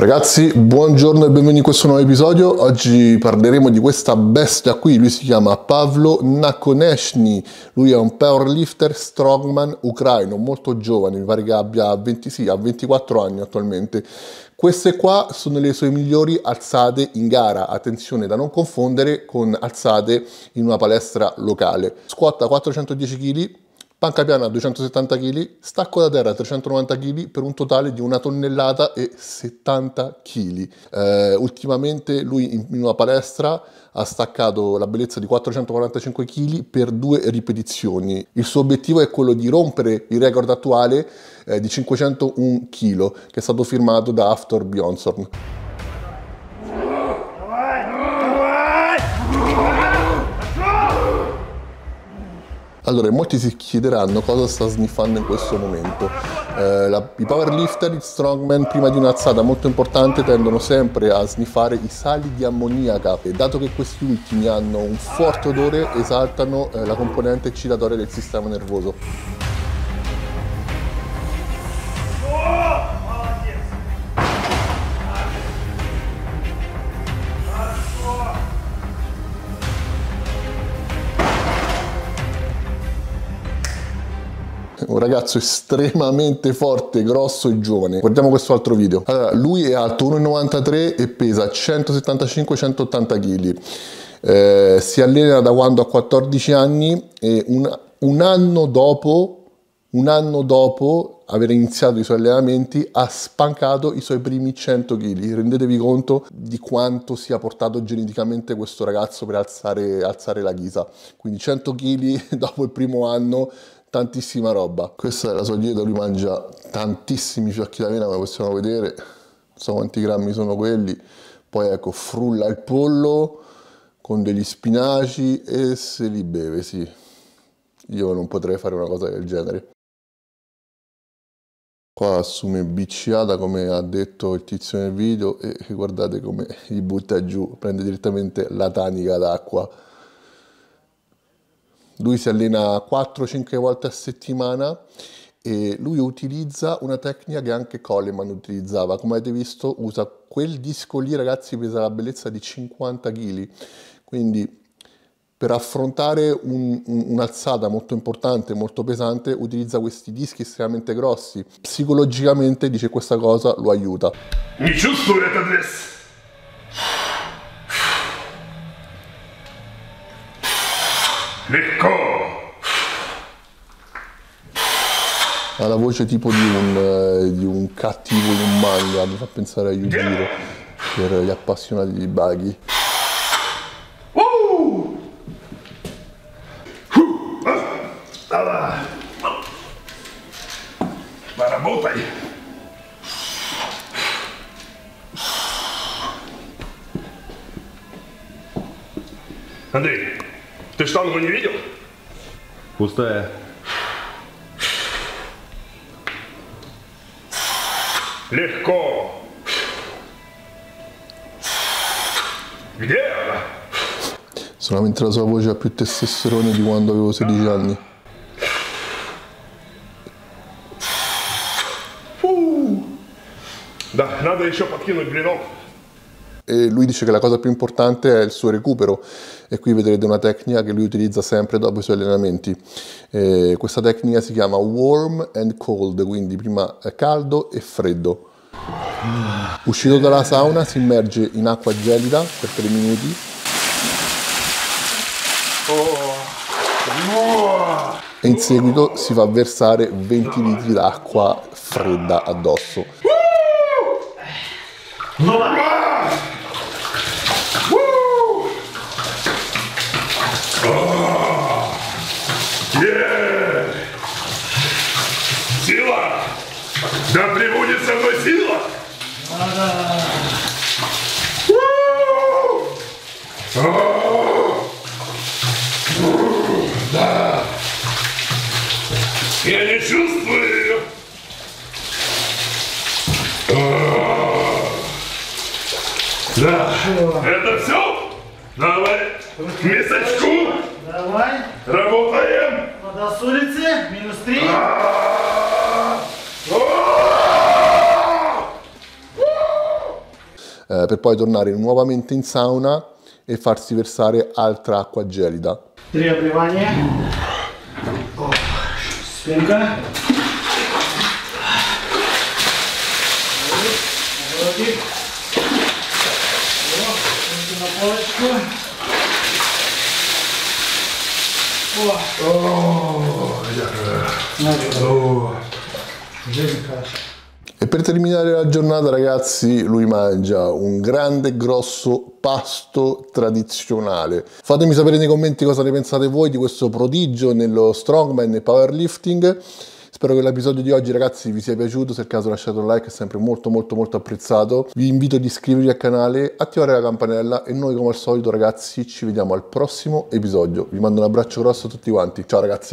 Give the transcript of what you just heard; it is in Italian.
Ragazzi, buongiorno e benvenuti in questo nuovo episodio. Oggi parleremo di questa bestia qui. Lui si chiama Pavlo Nakoneshny. Lui è un powerlifter strongman ucraino, molto giovane, mi pare che abbia 20, sì, ha 24 anni attualmente. Queste qua sono le sue migliori alzate in gara. Attenzione da non confondere con alzate in una palestra locale. Squatta 410 kg, Panca piana 270 kg, stacco da terra 390 kg per un totale di una tonnellata e 70 kg. Eh, ultimamente lui in, una palestra ha staccato la bellezza di 445 kg per due ripetizioni. Il suo obiettivo è quello di rompere il record attuale eh, di 501 kg che è stato firmato da Aftor Bjornsson. Allora, molti si chiederanno cosa sta sniffando in questo momento. Eh, la, I powerlifter, i strongman, prima di un'alzata molto importante tendono sempre a sniffare i sali di ammoniaca e dato che questi ultimi hanno un forte odore, esaltano eh, la componente eccitatoria del sistema nervoso. Ragazzo estremamente forte, grosso e giovane. Guardiamo questo altro video. Allora, lui è alto 1,93 e pesa 175-180 kg. Eh, si allena da quando ha 14 anni e un, un anno dopo un anno dopo aver iniziato i suoi allenamenti ha spancato i suoi primi 100 kg. Rendetevi conto di quanto sia portato geneticamente questo ragazzo per alzare, alzare la ghisa. Quindi 100 kg dopo il primo anno tantissima roba. Questa è la sua dieta, lui mangia tantissimi fiocchi d'avena come possiamo vedere, non so quanti grammi sono quelli, poi ecco frulla il pollo con degli spinaci e se li beve, sì. Io non potrei fare una cosa del genere. Qua assume bicciata come ha detto il tizio nel video e guardate come gli butta giù, prende direttamente la tanica d'acqua lui si allena 4-5 volte a settimana e lui utilizza una tecnica che anche Coleman utilizzava. Come avete visto usa quel disco lì ragazzi pesa la bellezza di 50 kg. Quindi per affrontare un, un, un'alzata molto importante, molto pesante, utilizza questi dischi estremamente grossi. Psicologicamente dice questa cosa lo aiuta. Mi чувствую этот вес. Lecco! Ha la voce tipo di un, eh, di un cattivo in un manga, mi fa pensare a Yujiro per gli appassionati di buggy. Uh! Ты штангу не видел? Пустая. Легко. Где она? Solamente la sua voce ha più testosterone di quando avevo 16 anni. Фу. Да, надо еще подкинуть блинов. E lui dice che la cosa più importante è il suo recupero e qui vedrete una tecnica che lui utilizza sempre dopo i suoi allenamenti. E questa tecnica si chiama warm and cold, quindi prima caldo e freddo. Uscito dalla sauna si immerge in acqua gelida per 3 minuti. E in seguito si fa versare 20 litri d'acqua fredda addosso. Да прибудет со мной сила! Да. Я не чувствую ее. Да. Это все? Давай. Месочку. Давай. Работаем. Вода с улицы. Минус три. А -а -а. eh, per poi tornare nuovamente in sauna e farsi versare altra acqua gelida. Требования. Спинка. Oh, oh, oh, e per terminare la giornata ragazzi lui mangia un grande grosso pasto tradizionale. Fatemi sapere nei commenti cosa ne pensate voi di questo prodigio nello strongman e powerlifting Spero che l'episodio di oggi ragazzi vi sia piaciuto, se è il caso lasciate un like, è sempre molto molto molto apprezzato. Vi invito ad iscrivervi al canale, attivare la campanella e noi come al solito ragazzi ci vediamo al prossimo episodio. Vi mando un abbraccio grosso a tutti quanti, ciao ragazzi!